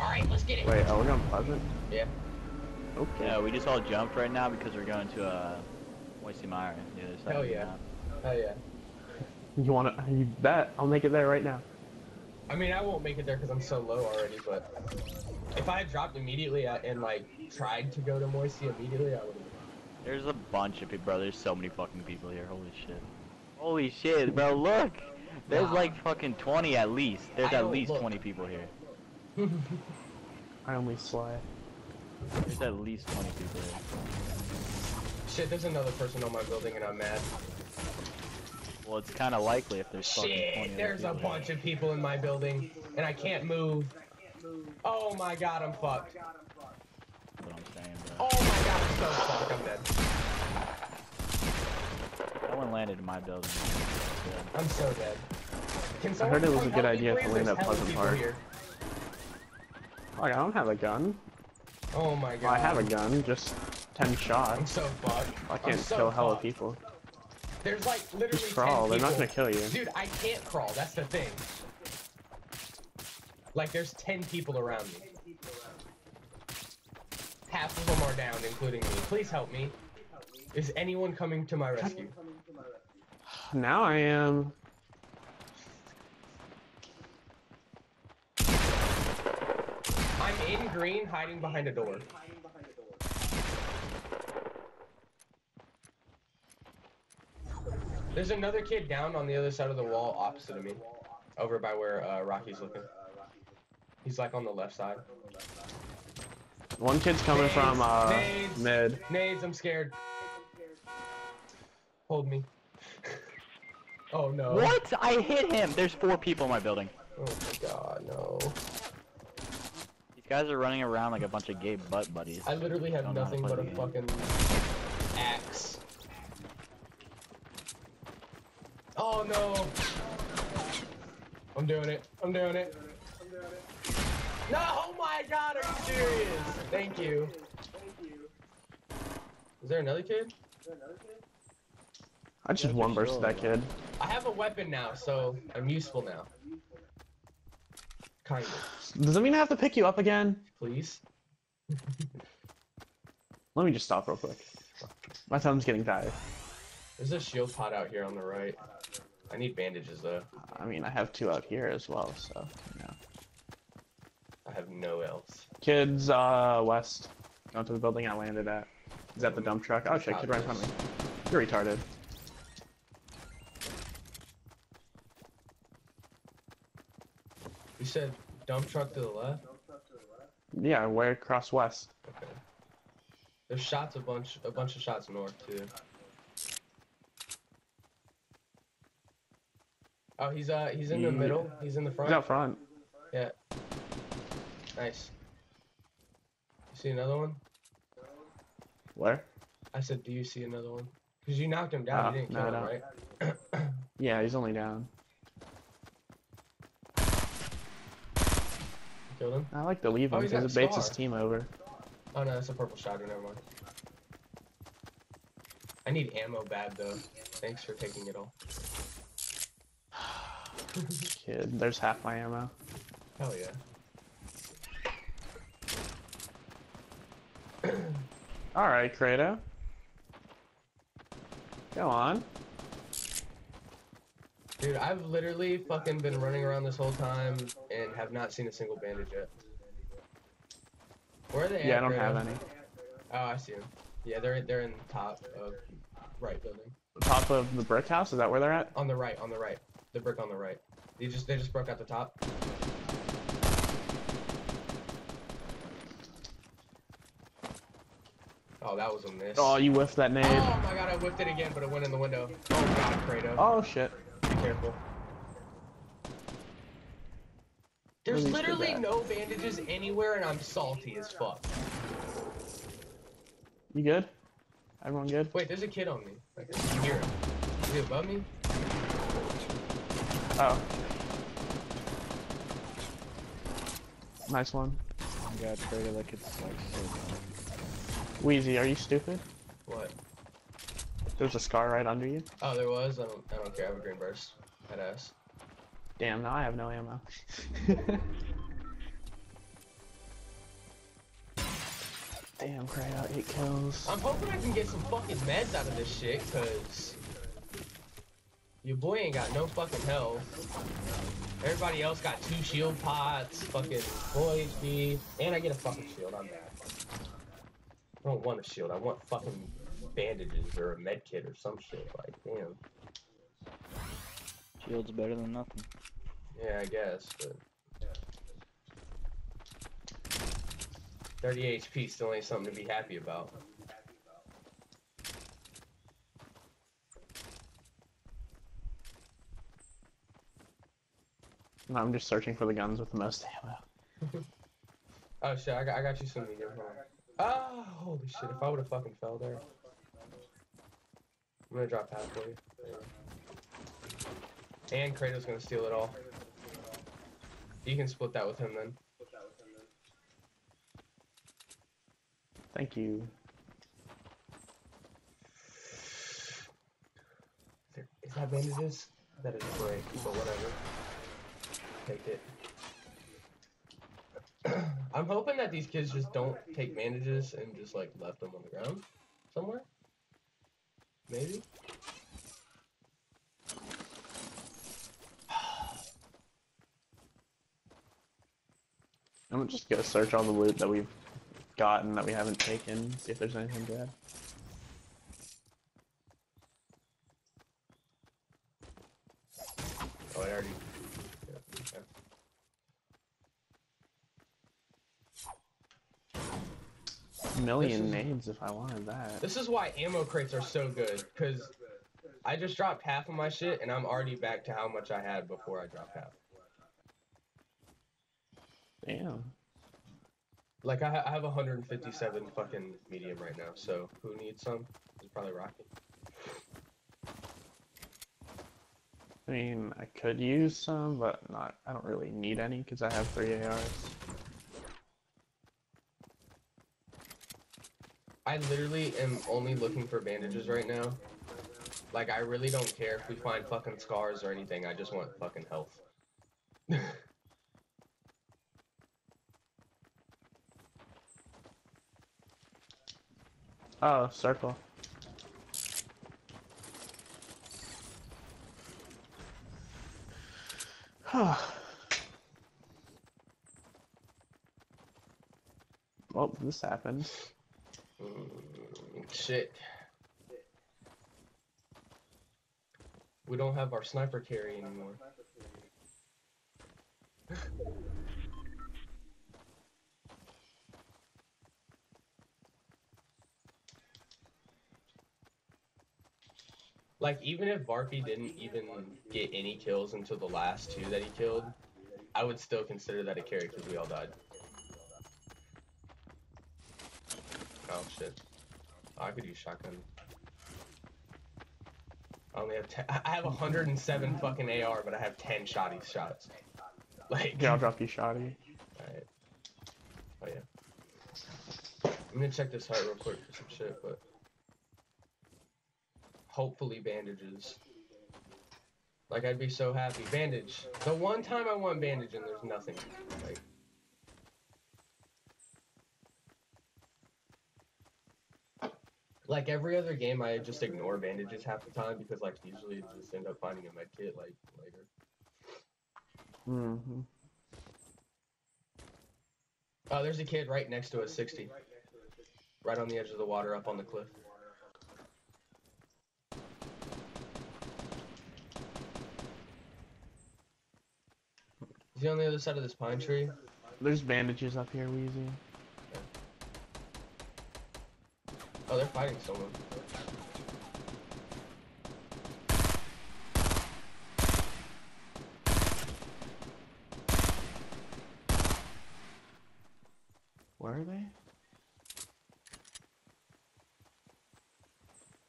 Alright, let's get it. Wait, oh, we're going Pleasant? Yeah. Okay. Yeah, we just all jumped right now because we're going to uh, Moisty Mire, the other side. Hell yeah. map. Oh yeah. You wanna, you bet. I'll make it there right now. I mean, I won't make it there because I'm so low already, but if I had dropped immediately and like tried to go to Moisty immediately, I would have. There's a bunch of people, bro. There's so many fucking people here. Holy shit. Holy shit, bro. Look. There's Nah. like fucking 20 at least. There's I at least look. 20 people here. I only slay. There's at least 20 people here. Shit, there's another person on my building and I'm mad. Well, it's kind of likely if there's fucking 20 Shit, other there's a people bunch of people in my building and I can't move. Oh my god, I'm fucked. That's what I'm saying, bro. Oh my god, I'm so fucked. I'm dead. That one landed in my building. I'm so dead. Can I heard it was a good idea to land There's at hella Pleasant Park. here. Oh, I don't have a gun. Oh my god. Well, I have a gun, just 10 shots. I'm so fucked. I can't so kill hella people. There's like literally Just crawl, 10 they're not gonna kill you. Dude, I can't crawl. That's the thing. Like, there's 10 people around me. Half of them are down, including me. Please help me. Is anyone coming to my rescue? Now I am. I'm in green, hiding behind a door. There's another kid down on the other side of the wall opposite of me. Over by where uh, Rockie's looking. He's like on the left side. One kid's coming from uh, Nades. mid. Nades, I'm scared. Hold me. oh no. What? I hit him. There's four people in my building. Oh my god, no. These guys are running around like a bunch of gay butt buddies. I literally have Don't know how to nothing but a game. fucking axe. Oh no. I'm doing it. I'm doing it. I'm doing it. No, oh my god, are you serious? Thank you. Thank you. Is there another kid? I just Yeah, one for burst that kid. I have a weapon now, so I'm useful now. Kind of. Does it mean I have to pick you up again? Please? Let me just stop real quick. My thumb's getting tired. There's a shield pot out here on the right. I need bandages though. I mean, I have two out here as well, so, you know. I have no else. Kids, uh, west. Going to the building I landed at. Is that the dump truck? Oh shit, kid right in front of me. You're retarded. Said dump truck to the left? Yeah, way across west. Okay. There's shots a bunch a bunch of shots north too. Oh, he's uh he's in the He- middle. He's in the front. He's out front. Yeah. Nice. You see another one? Where? I said, do you see another one? Cause you knocked him down. Oh, you didn't no, kill I him, right? Yeah, he's only down. Killed him. I like to leave Oh, him because got it baits his team over. Oh no, that's a purple shotgun. Never mind. I need ammo bad though. Thanks for taking it all. Kid, there's half my ammo. Hell yeah. Alright, Kratos. Go on. Dude, I've literally fucking been running around this whole time and have not seen a single bandage yet. Where are they Yeah, I don't have any. Oh, I see them. Yeah, they're they're in the top of right building. Top of the brick house, is that where they're at? On the right, on the right. The brick on the right. They just they just broke out the top. Oh, that was a miss. Oh, you whiffed that nade. Oh my god, I whiffed it again, but it went in the window. Oh god, Kratos. Oh shit. Be careful. There's Release literally bat. no bandages anywhere, and I'm salty as fuck. You good? Everyone good? Wait, there's a kid on me. I can hear him. Is he above me? Oh. Nice one. Oh my god, Trader, that kid's like so dumb. Wheezy, are you stupid? There's a scar right under you. Oh, there was. I don't. I don't care. I have a green burst. Head ass. Damn, now I have no ammo. Kratos, eight kills. I'm hoping I can get some fucking meds out of this shit, cause your boy ain't got no fucking health. Everybody else got two shield pots, fucking full HP, and I get a fucking shield. I'm bad. I don't want a shield. I want fucking bandages or a med kit or some shit. Like, damn. Shield's better than nothing. Yeah, I guess, but. 30 HP still ain't something to be happy about. No, I'm just searching for the guns with the most ammo. Oh shit, I got, I got you some medium. hold on. Ah, holy shit, if I would've fucking fell there. I'm gonna drop half for you. And Kratos gonna steal it all. You can split that with him then. Thank you. Is that bandages? That is great, but whatever. Take it. I'm hoping that these kids just don't take bandages and just like left them on the ground somewhere. Maybe. I'm gonna just go search all the loot that we've gotten that we haven't taken, see if there's anything good. Oh, I already. Yeah, okay. million if I wanted that. This is why ammo crates are so good, because I just dropped half of my shit and I'm already back to how much I had before I dropped half. Damn. Like, I, I have 157 fucking medium right now, so who needs some? It's probably Rockie. I mean, I could use some, but not. I don't really need any because I have three ARs. I literally am only looking for bandages right now. Like, I really don't care if we find fucking scars or anything, I just want fucking health. Oh, circle. well, oh, this happened. Shit. We don't have our sniper carry anymore. Like, even if Varpie didn't even get any kills until the last two that he killed, I would still consider that a carry because we all died. Oh shit. Oh, I could use shotgun. I only have ten. I have 107 fucking AR, but I have 10 shotty shots. Like, Yeah, I'll drop you shoddy. Alright. Oh yeah. I'm gonna check this heart real quick for some shit, but hopefully bandages. Like I'd be so happy. Bandage. The one time I want bandage and there's nothing. Like Like every other game I just ignore bandages half the time because like usually just end up finding a med kit like later. Mm-hmm. Oh, there's a kid right next to a 60. Right on the edge of the water up on the cliff. Is he on the other side of this pine tree? There's bandages up here, Wheezy. They're fighting someone. Where are they?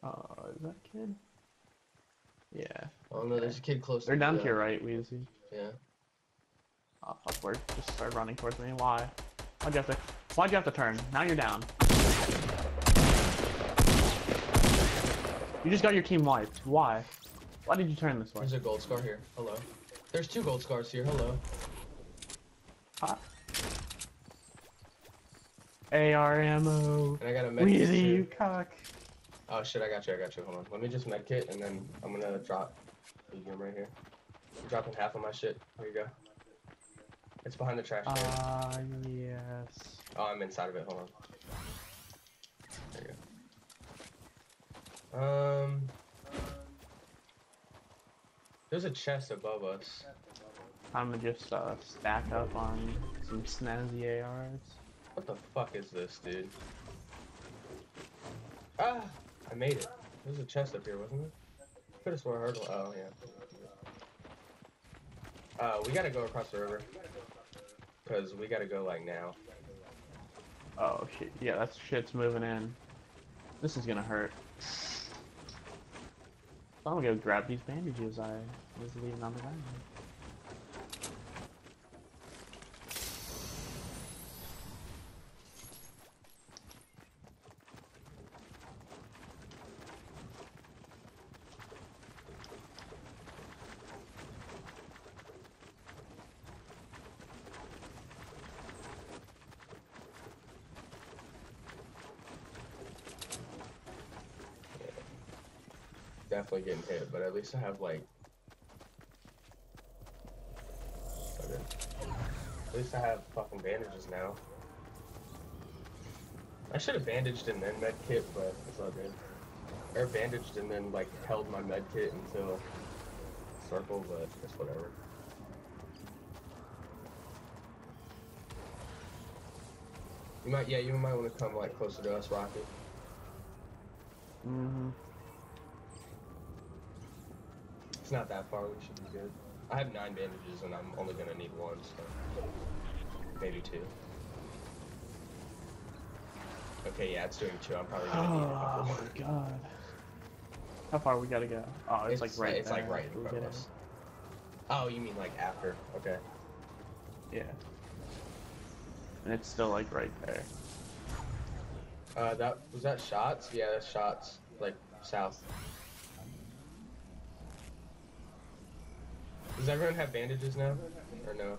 Oh, is that kid? Yeah. Oh no, there's a kid close They're down here, uh, right, Wheezy? Yeah. Oh, where? Just start running towards me. Why? Why'd you have to? Why'd you have to turn? Now you're down. You just got your team wiped. Why? Why did you turn this way? There's a gold scar here. Hello. There's two gold scars here. Hello. Ah. AR ammo. And I got a med Wheezy, kit you cock. Oh shit, I got you, I got you. Hold on. Let me just med kit and then I'm gonna drop the game right here. I'm dropping half of my shit. Here you go. It's behind the trash can. Ah, yes. Oh, I'm inside of it. Hold on. There you go. Um, there's a chest above us. I'm gonna just uh, stack up on some snazzy ARs. What the fuck is this, dude? Ah, I made it. There's a chest up here, wasn't it? Could have swore I heard. Oh yeah. Uh, we gotta go across the river. Cause we gotta go like now. Oh shit, yeah, that shit's moving in. This is gonna hurt. I'm gonna go grab these bandages I was leaving on the ground. Definitely getting hit, but at least I have like. Okay. At least I have fucking bandages now. I should have bandaged and then med kit, but it's all good. Or bandaged and then like held my med kit until circle, but it's whatever. You might, yeah, you might want to come like closer to us, Rockie. Mm-hmm. It's not that far. We should be good. I have nine bandages, and I'm only gonna need one, so maybe two. Okay, yeah, it's doing two. I'm probably gonna need a Oh couple more. my god. How far we gotta go? Oh, it's, like right It's there. like right in front of us. Oh, you mean like after? Okay. Yeah. And it's still like right there. Uh, that was that shots? Yeah, that's shots. Like south. Does everyone have bandages now, or no?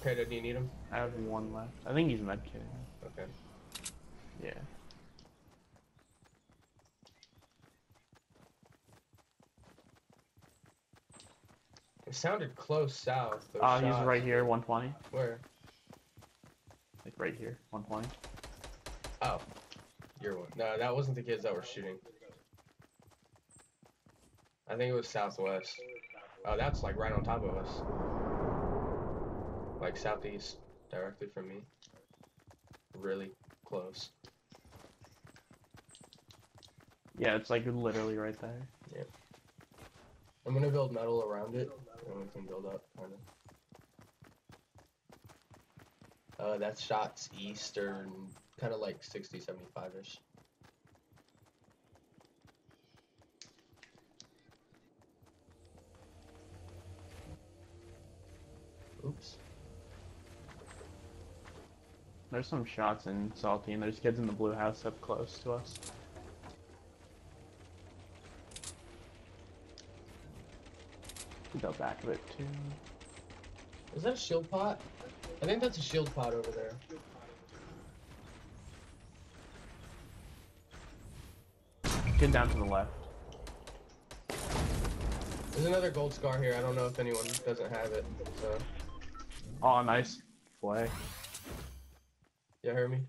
Okay, do you need them? I have one left. I think he's medkitting. Okay. Yeah. It sounded close south. Oh, he's right here, 120. Where? Like right here, 120. Oh, your one. No, that wasn't the kids that were shooting. I think it was southwest. Oh, that's like right on top of us. Like southeast, directly from me. Really close. Yeah, it's like literally right there. I'm gonna build metal around it, and we can build up, kind of. Uh, that's shots eastern, kind of like 60, 75-ish. Oops. There's some shots in Salty, and there's kids in the blue house up close to us. Go back of it, too. Is that a shield pot? I think that's a shield pot over there. Get down to the left. There's another gold scar here. I don't know if anyone doesn't have it. So, Oh, nice play. you hear me?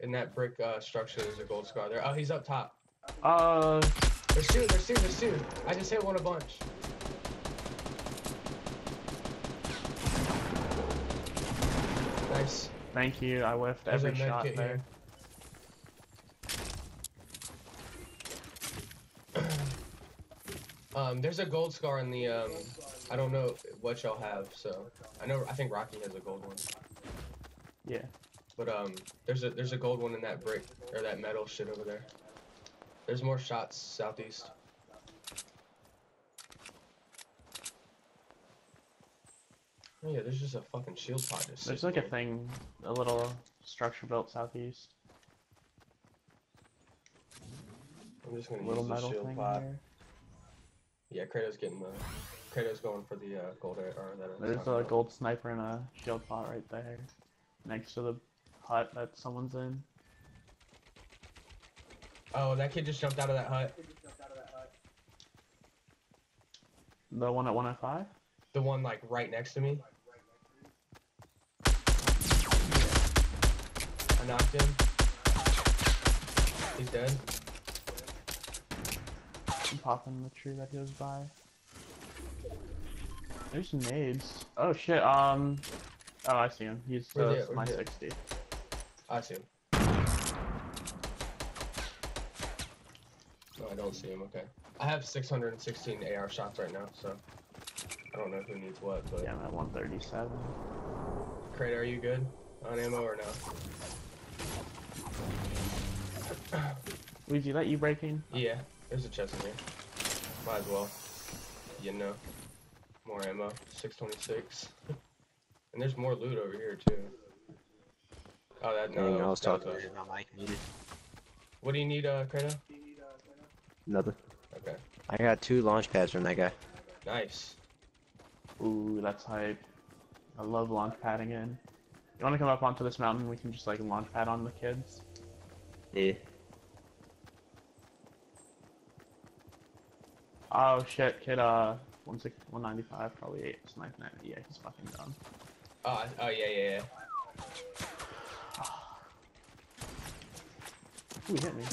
In that brick uh, structure, there's a gold scar there. Oh, he's up top. Uh, There's two, there's two, there's two. I just hit one a bunch. Nice. thank you. I whiffed There's every shot there. Um, there's a gold scar in the, um, I don't know what y'all have, so. I know, I think Rockie has a gold one. Yeah. But, um, there's a, there's a gold one in that brick, or that metal shit over there. There's more shots southeast. Oh yeah, there's just a fucking shield pod just There's like a thing, a little structure built southeast. I'm just gonna little use the shield pod. there. Yeah, Kratos getting the Kratos going for the uh, gold air, or that There's a about. gold sniper and a shield pot right there, next to the hut that someone's in. Oh, that kid just jumped out of that hut. The one at 105. The one like right next to me. I knocked him. He's dead. I'm popping the tree that he was by. There's some nades. Oh shit. Um. Oh, I see him. He's Where's uh, he my 60. I see him. No, I don't see him. Okay. I have 616 AR shots right now, so I don't know who needs what, but Yeah, I'm at 137. Crate, are you good on ammo or no? Luigi, that you breaking? Yeah, there's a chest in here. Might as well. You know. More ammo. 626. and there's more loot over here too. Oh, that no. Dang, I was talking us. to my mic. What do you need, uh, Kratos? Nothing. Okay. I got two launch pads from that guy. Nice. Ooh, that's hype. I love launch padding in. You wanna come up onto this mountain? We can just like launch pad on the kids. Yeah. Oh shit, kid, uh, 160 195, probably 8 snipe net. Yeah, he's fucking done. Oh, oh yeah, yeah, yeah. Ooh, he hit me.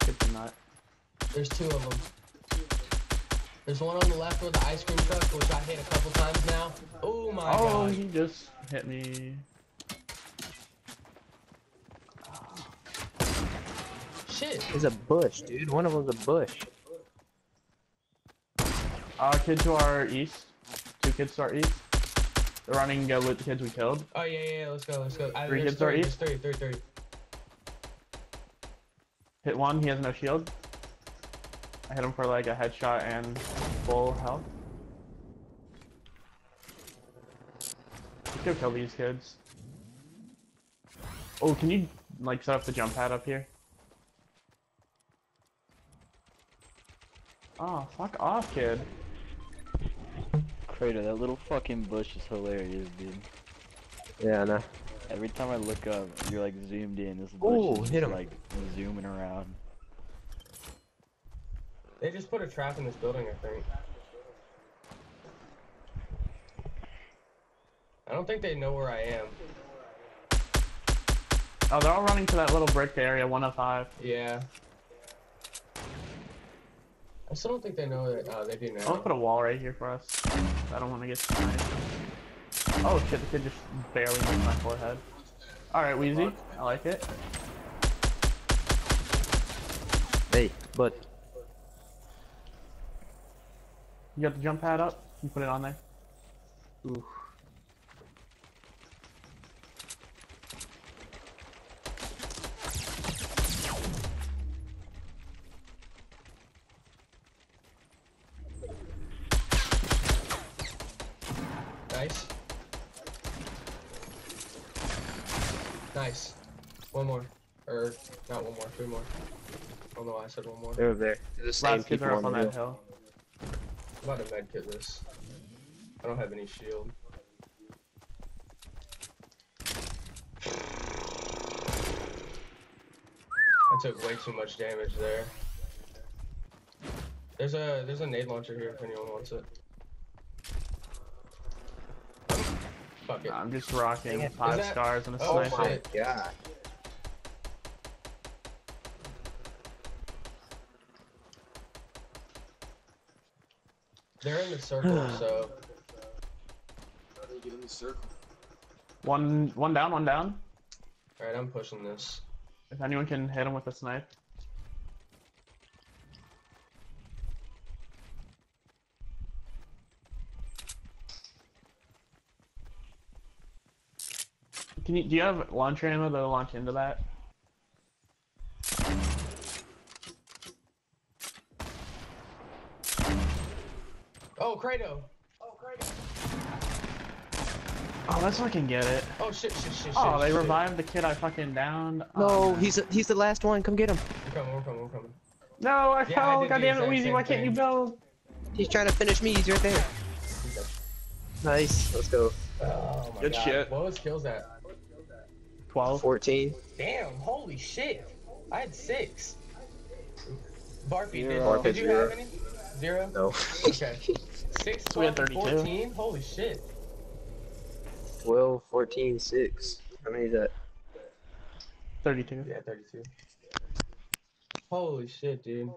Kid's a nut. There's two of them. There's one on the left with the ice cream truck, which I hit a couple times now. Oh my oh, god. he just hit me. Shit. It's a bush, dude. One of them's a bush. Uh, kid to our east. Two kids to our east. They're running uh, with the kids we killed. Oh yeah, yeah, yeah. Let's go, let's go. I, Three kids are three, east? three, three, three. Hit one, he has no shield. I hit him for like a headshot and full health. Let's go kill these kids. Oh, can you like set up the jump pad up here? Oh, fuck off, kid. Kratos, that little fucking bush is hilarious, dude. Yeah, I know. Every time I look up, you're like zoomed in. This bush Ooh, is just, hit him. like zooming around. They just put a trap in this building, I think. I don't think they know where I am. Oh, they're all running to that little brick area, 105. Yeah. I still don't think they know that. Oh, they do I'm gonna put a wall right here for us. I don't want to get sniped. Oh shit, the kid just barely missed my forehead. Alright, Wheezy. I like it. Hey, but You got the jump pad up? You put it on there? Ooh. Nice. Nice. One more. Or, not one more, three more. Oh, I don't know why I said one more. they're there. They're the same Last kids people are up on on that hill. hill. I'm about to medkit this. I don't have any shield. I took way too much damage there. There's a there's a nade launcher here if anyone wants it. Fuck it. I'm just rocking Is five that- stars and a Oh, sniper. shit. God. They're in the circle, so Get in the circle. One, one down, one down. alright, I'm pushing this. If anyone can hit him with a snipe. You, do you have launcher ammo to launch into that? Oh, Kratos! Oh, Kratos! Oh, let's fucking get it. Oh shit, shit, shit, oh, shit. Oh, they shit. revived the kid I fucking downed. No, Oh, he's he's the last one. Come get him. We're coming, we're coming, we're coming. No, I Yeah, I fell. did God damn it, Wheezy, same why can't you build? He's trying to finish me. He's right there. Nice. Let's go. Oh my Good god. shit. What was kills at? 12. 14. Damn, holy shit. I had six. Varpie, did, Zero. did you Zero. have any? Zero? No. Okay. Six, So we had 12, 32. 14? Holy shit. 12, 14, 6. How many is that? 32. Yeah, 32. Holy shit, dude.